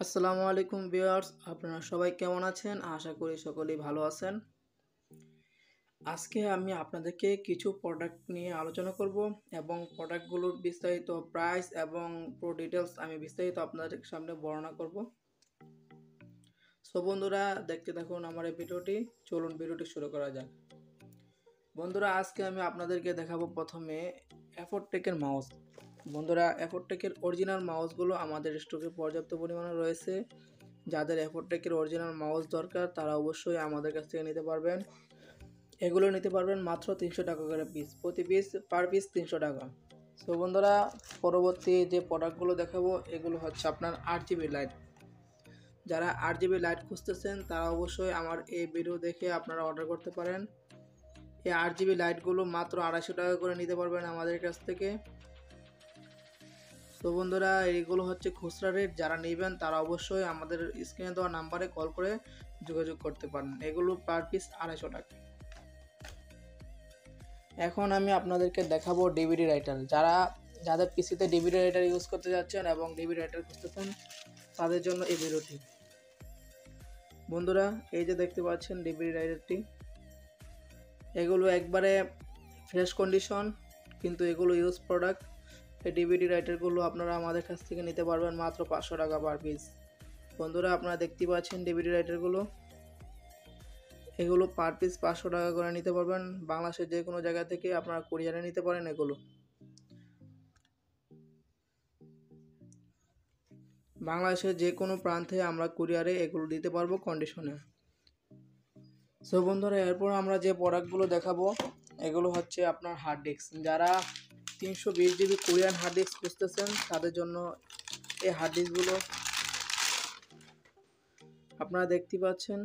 আসসালামু আলাইকুম ভিউয়ার্স, আপনারা সবাই কেমন আছেন? আশা করি সকলেই ভালো আছেন। আজকে আমি আপনাদেরকে কিছু প্রোডাক্ট নিয়ে আলোচনা করব এবং প্রোডাক্টগুলোর বিস্তারিত প্রাইস এবং প্রো ডিটেলস আমি বিস্তারিত আপনাদের সামনে বর্ণনা করব। সো বন্ধুরা, দেখতে থাকুন আমার এই ভিডিওটি। চলুন ভিডিওটি শুরু করা যাক। বন্ধুরা, আজকে আমি আপনাদেরকে দেখাবো প্রথমে অ্যাফোরটেকের মাউস বন্ধুরা অ্যাফোরটেকের অরিজিনাল মাউসগুলো আমাদের স্টকে পর্যাপ্ত পরিমাণে রয়েছে। যাদের অ্যাফোরটেকের অরিজিনাল মাউস দরকার, তারা অবশ্যই আমাদের কাছ থেকে নিতে পারবেন। এগুলো নিতে পারবেন মাত্র তিনশো টাকা করে পিস প্রতি পিস পার পিস তিনশো টাকা। সো বন্ধুরা, পরবর্তী যে প্রোডাক্টগুলো দেখাবো, এগুলো হচ্ছে আপনার আট জিবি লাইট যারা আট জিবি লাইট খুঁজতেছেন, তারা অবশ্যই আমার এই ভিডিও দেখে আপনারা অর্ডার করতে পারেন। এই আট জিবি লাইটগুলো মাত্র আড়াইশো টাকা করে নিতে পারবেন আমাদের কাছ থেকে। তো বন্ধুরা এইগুলো হচ্ছে খুচরা রেট যারা নেবেন তারা অবশ্যই আমাদের স্ক্রিনে দেওয়া নাম্বারে কল করে যোগাযোগ করতে পারেন। এগুলো পার পিস আড়াইশো টাকা। এখন আমি আপনাদেরকে দেখাবো ডিভিডি রাইটার যারা, যাদের পিসিতে ডিভিডি রাইটার ইউজ করতে যাচ্ছেন এবং ডিভিডি রাইটার খুঁজতেছেন তাদের জন্য এই ভিডিওটি। বন্ধুরা, এই যে দেখতে পাচ্ছেন ডিভিডি রাইটারটি এগুলো একবারে ফ্রেশ কন্ডিশন কিন্তু এগুলো ইউজ প্রোডাক্ট এই ডিভিডি রাইটারগুলো আপনারা আমাদের কাছ থেকে নিতে পারবেন মাত্র পাঁচশো টাকা পার পিস বন্ধুরা, আপনারা দেখতে পাচ্ছেন ডিভিডি রাইটারগুলো এগুলো পার পিস পাঁচশো টাকা করে নিতে পারবেন। বাংলাদেশের যে কোনো জায়গা থেকে আপনারা কুরিয়ারে নিতে পারেন এগুলো। বাংলাদেশের যে কোনো প্রান্তে আমরা কুরিয়ারে এগুলো দিতে পারব কন্ডিশনে সো বন্ধুরা, এরপর আমরা যে প্রোডাক্টগুলো দেখাবো, এগুলো হচ্ছে আপনার হার্ড ডিস্ক যারা তিনশো বিশ জিবি কোরিয়ান হার্ড ডিস্ক খুঁজতেছেন। তাদের জন্য এই হার্ড ডিস্কগুলো আপনারা দেখতে পাচ্ছেন।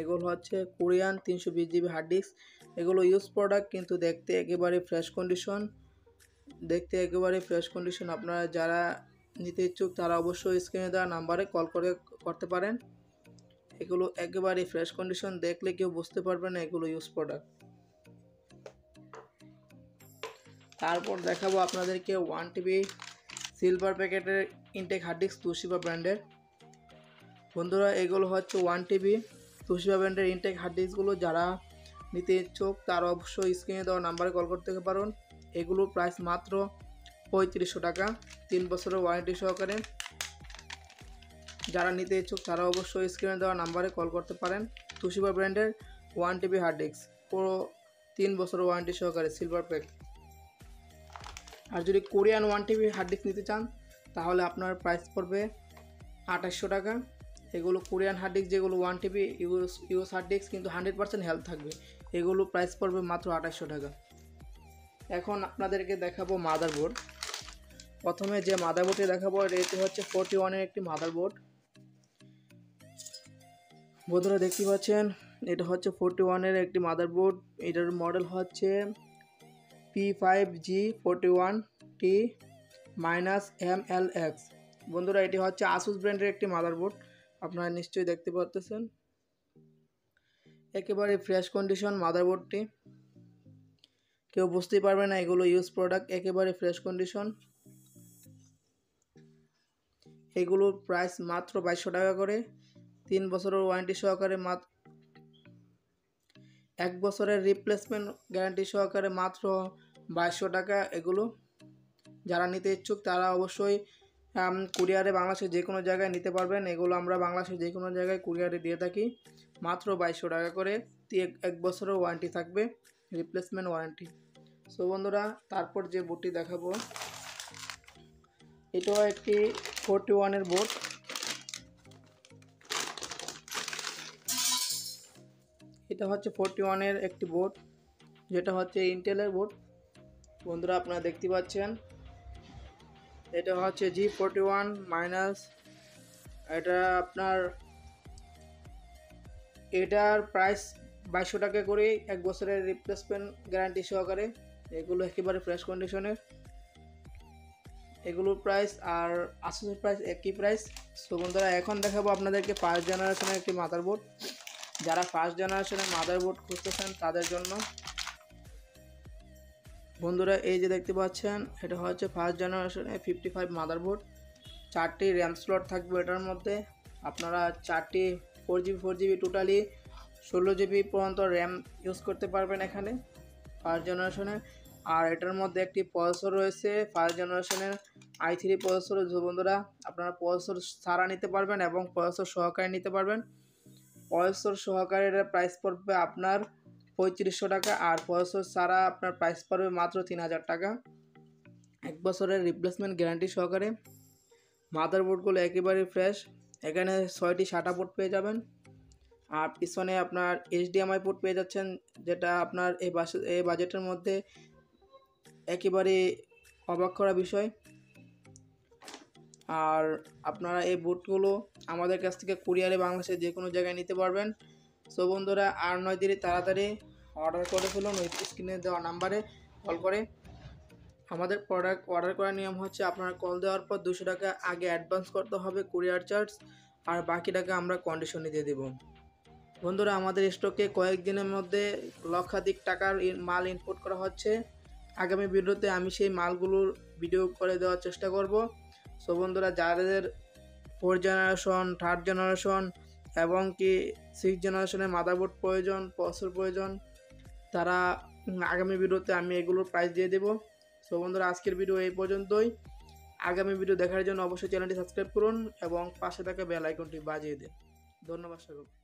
এগুলো হচ্ছে কোরিয়ান তিনশো বিশ জিবি হার্ড ডিস্ক। এগুলো ইউজ প্রোডাক্ট, কিন্তু দেখতে একেবারে ফ্রেশ কন্ডিশন। দেখতে একেবারে ফ্রেশ কন্ডিশন। আপনারা যারা নিতে ইচ্ছুক, তারা অবশ্যই স্ক্রিনে দেওয়া নাম্বারে কল করে করতে পারেন। এগুলো একেবারে ফ্রেশ কন্ডিশন। দেখলে কেউ বুঝতে পারবে না এগুলো ইউজ প্রোডাক্ট। তারপর দেখাবো আপনাদেরকে ওয়ান টিবি সিলভার প্যাকেটের ইনটেক হার্ড ডিস্ক তুষিবা ব্র্যান্ডের বন্ধুরা, এগুলো হচ্ছে ওয়ান টিবি তুষিবা ব্র্যান্ডের ইনটেক হার্ড ডিস্কগুলো যারা নিতে ইচ্ছুক, তারা অবশ্যই স্ক্রিনে দেওয়া নাম্বারে কল করতে পারেন। এগুলোর প্রাইস মাত্র পঁয়ত্রিশশো টাকা, তিন বছরের ওয়ারেন্টি সহকারে। যারা নিতে ইচ্ছুক, তারা অবশ্যই স্ক্রিনে দেওয়া নাম্বারে কল করতে পারেন। তুষিবা ব্র্যান্ডের ওয়ান টিবি হার্ড ডিস্ক পুরো তিন বছরের ওয়ারেন্টি সহকারে সিলভার প্যাক আর যদি Korean one TB hard disk নিতে চান, তাহলে আপনার প্রাইস পড়বে আঠাশশো টাকা। এগুলো কোরিয়ান হার্ড ডিস্ক যেগুলো one TB use use hard disk কিন্তু হান্ড্রেড পার্সেন্ট হেল্প থাকবে। এগুলো প্রাইস পড়বে মাত্র আঠাশশো টাকা। এখন আপনাদেরকে দেখাবো মাদারবোর্ড প্রথমে যে মাদারবোর্ডটি দেখাবো, এটি হচ্ছে ফোরটি ওয়ানের একটি মাদারবোর্ড বন্ধুরা দেখতে পাচ্ছেন, এটা হচ্ছে ফোরটি ওয়ানের একটি মাদারবোর্ড এটার মডেল হচ্ছে P five G forty one T minus M L X বন্ধুরা, এটি হচ্ছে আসুস ব্র্যান্ডের একটি মাদারবোর্ড আপনারা নিশ্চয়ই দেখতে পাচ্ছেন একেবারে ফ্রেশ কন্ডিশন মাদারবোর্ডটি কেউ বুঝতেই পারবে না এগুলো ইউজ প্রোডাক্ট একেবারে ফ্রেশ কন্ডিশন এগুলোর প্রাইস মাত্র বাইশশো টাকা করে। তিন বছরের ওয়ারেন্টি সহকারে মাত্র এক বছরের রিপ্লেসমেন্ট গ্যারান্টি সহকারে মাত্র বাইশশো টাকা এগুলো। যারা নিতে ইচ্ছুক তারা অবশ্যই কুরিয়ারে বাংলাদেশের যে কোনো জায়গায় নিতে পারবেন। এগুলো আমরা বাংলাদেশের যে কোনো জায়গায় কুরিয়ারে দিয়ে থাকি। মাত্র বাইশশো টাকা করে। এক বছরের ওয়ারেন্টি থাকবে। Replacement warranty. সো বন্ধুরা, তারপর যে বোর্ডটি দেখাবো। এটাও একটি ফোরটি ওয়ানের বোর্ড। এটা হচ্ছে ফোরটি ওয়ানের একটি বোর্ড। যেটা হচ্ছে ইন্টেলের বোর্ড। বন্ধুরা আপনারা দেখতে পাচ্ছেন। এটা হচ্ছে জি ফোরটি ওয়ান মাইনাস এটা আপনার, এটার প্রাইস বাইশশো টাকা করে এক বছরের রিপ্লেসমেন্ট গ্যারান্টি সহকারে। এগুলো একেবারে ফ্রেশ কন্ডিশনের এগুলোর প্রাইস আর আসুসের প্রাইস একই প্রাইস তো বন্ধুরা, এখন দেখাবো আপনাদেরকে ফার্স্ট জেনারেশনের একটি মাদারবোর্ড যারা ফার্স্ট জেনারেশনের মাদারবোর্ড খুঁজতেছেন তাদের জন্য। বন্ধুরা, এই যে দেখতে পাচ্ছেন, এটা হচ্ছে ফার্স্ট জেনারেশনের ফিফটি ফাইভ মাদারবোর্ড চারটি র্যাম স্লট থাকবে এটার মধ্যে। আপনারা চারটি four GB four GB totally ষোলো জিবি পর্যন্ত র্যাম ইউজ করতে পারবেন এখানে ফার্স্ট জেনারেশনে আর এটার মধ্যে একটি প্রসেসর রয়েছে ফার্স্ট জেনারেশনের আই থ্রি প্রসেসর যে বন্ধুরা, আপনারা প্রসেসর ছাড়া নিতে পারবেন এবং প্রসেসর সহকারে নিতে পারবেন। প্রসেসর সহকারে এটার প্রাইস পড়বে আপনার পঁয়ত্রিশশো টাকা আর প্রসেসর ছাড়া আপনার প্রাইস পড়বে মাত্র তিন হাজার টাকা। এক বছরের রিপ্লেসমেন্ট গ্যারান্টি সহকারে। মাদার মাদারবোর্ডগুলো একেবারে ফ্রেশ এখানে ছয়টি শাটা পোর্ট পেয়ে যাবেন। আর পিছনে আপনার এইচডিএমআই পোর্ট পেয়ে যাচ্ছেন, যেটা আপনার এই বাস, এই বাজেটের মধ্যে একেবারে অবাক করা বিষয়। আর আপনারা এই বুটগুলো আমাদের কাছ থেকে কুরিয়ারে বাংলাদেশের যে কোনো জায়গায় নিতে পারবেন। সো বন্ধুরা, আর নয় দিনই তাড়াতাড়ি অর্ডার করে ফেলুন, ওই স্ক্রিনে দেওয়া নাম্বারে কল করে। আমাদের প্রোডাক্ট অর্ডার করার নিয়ম হচ্ছে আপনার কল দেওয়ার পর দুশো টাকা আগে অ্যাডভান্স করতে হবে কুরিয়ার চার্জ আর বাকি টাকা আমরা কন্ডিশনে দিয়ে দেবো। বন্ধুরা, আমাদের স্টকে কয়েকদিনের মধ্যে লক্ষাধিক টাকার মাল ইনপুট করা হচ্ছে। আগামী ভিডিওতে আমি সেই মালগুলোর ভিডিও করে দেওয়ার চেষ্টা করব। সো বন্ধুরা, যাদের ফোর জেনারেশন থার্ড জেনারেশন এবং কি সিক্স জেনারেশনের মাদারবোর্ড প্রয়োজন প্রসেসর প্রয়োজন তারা আগামী ভিডিওতে আমি এগুলোর প্রাইস দিয়ে দেবো। সো বন্ধুরা, আজকের ভিডিও এই পর্যন্তই। আগামী ভিডিও দেখার জন্য অবশ্যই চ্যানেলটি সাবস্ক্রাইব করুন এবং পাশে থাকা বেল আইকনটি বাজিয়ে দিন। ধন্যবাদ সকলকে